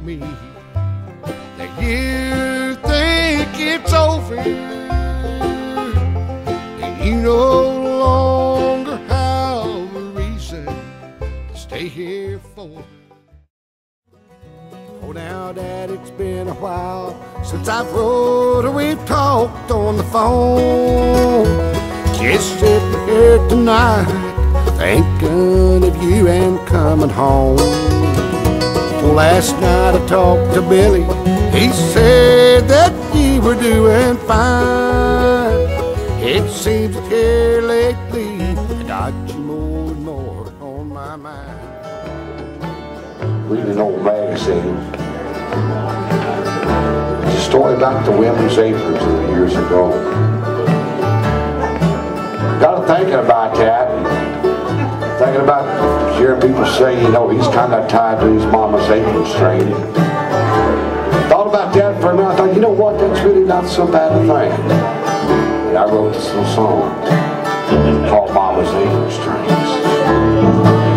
me that you think it's over and you no longer have a reason to stay here for. Oh, now that it's been a while since I've rode or we've talked on the phone. Just sitting here tonight, thinking of you and coming home. Last night I talked to Billy. He said that you were doing fine. It seems that here lately, I got you more and more on my mind. reading an old magazine. It's a story about the women's aprons years ago. Got to thinking about that. About hearing people say, you know, he's kind of tied to his mama's apron string. Thought about that for a minute. I thought, you know what? That's really not so bad a thing. And I wrote this little song called Mama's Apron Strings.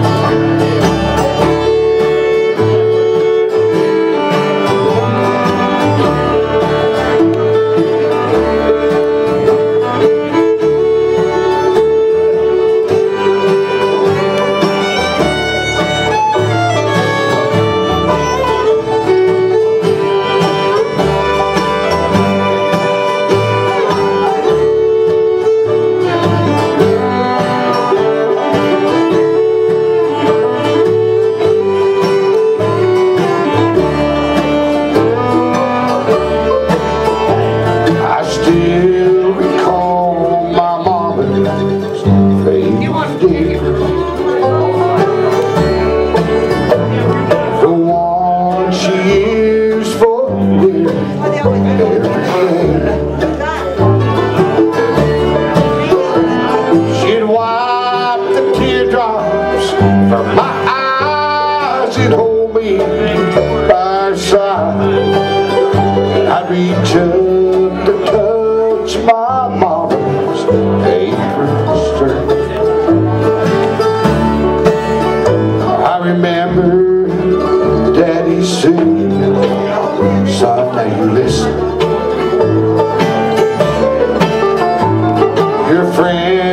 Your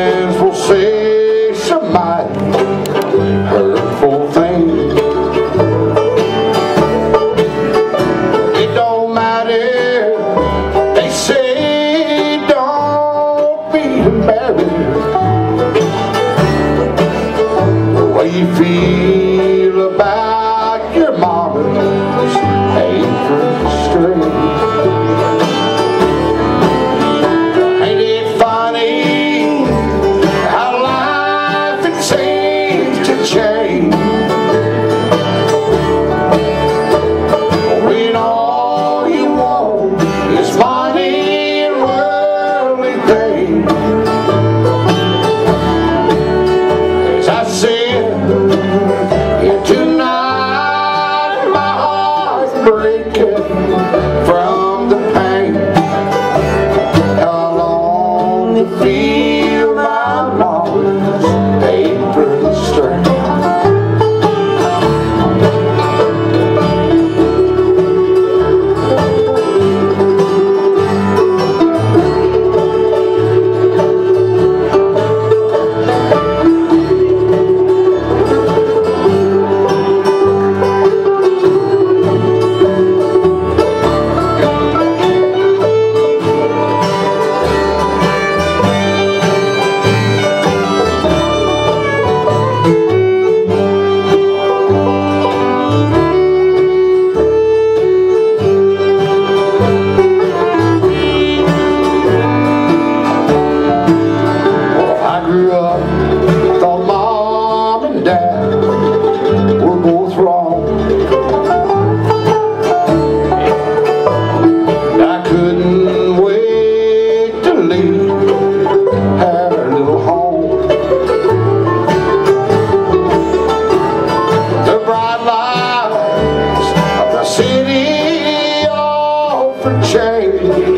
for change.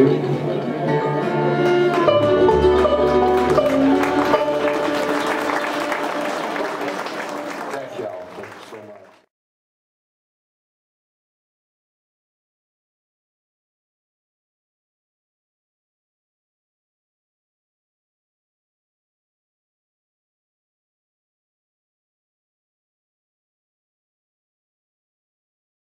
Mama's apron string.